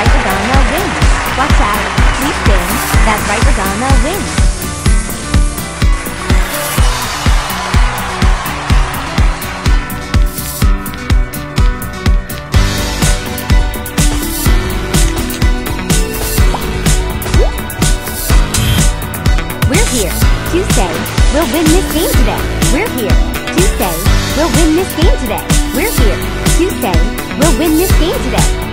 Rhypagana wins. Watch out, please spin that Rhypagana wins. We're here. Tuesday, we'll win this game today. We're here. Tuesday, we'll win this game today. We're here. Tuesday, we'll win this game today.